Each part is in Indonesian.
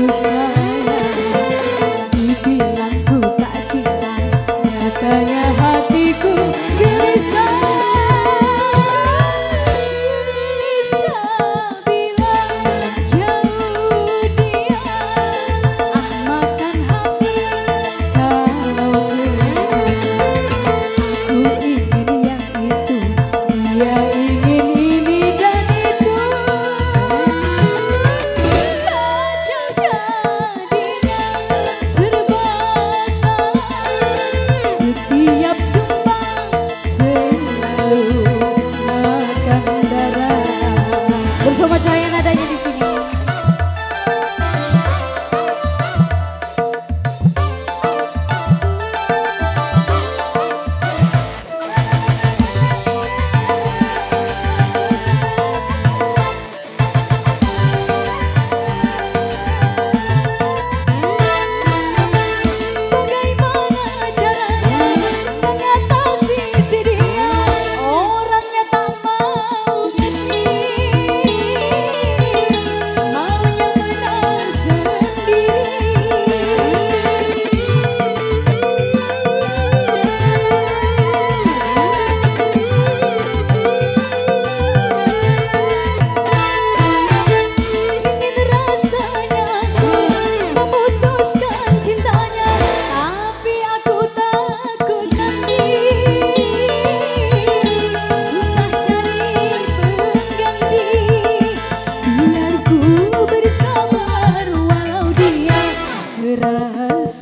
inside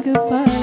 goodbye.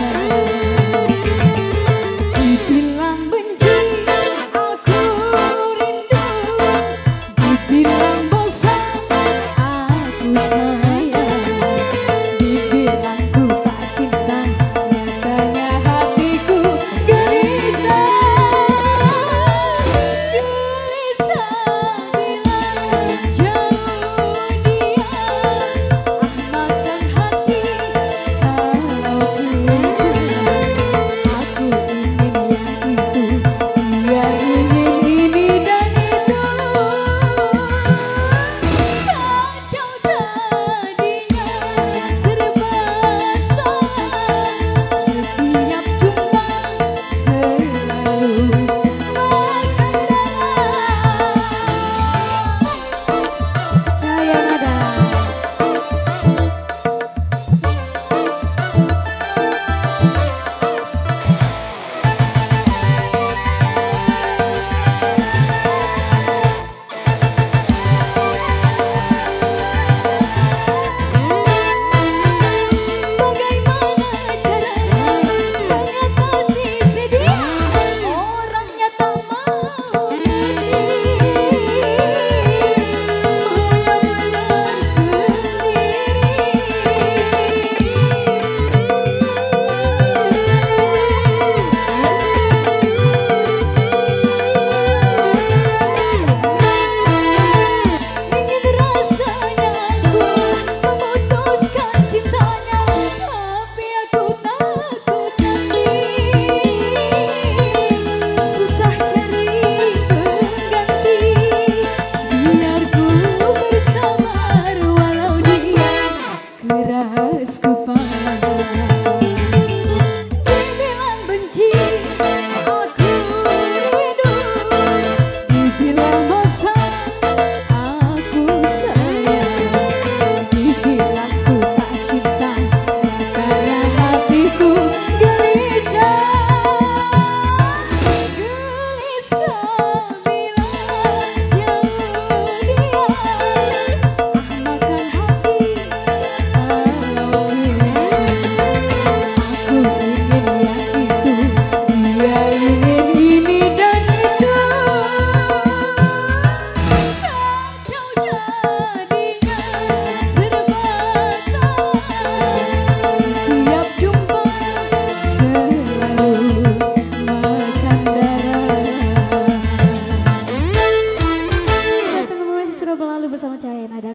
Bersama Cahaya.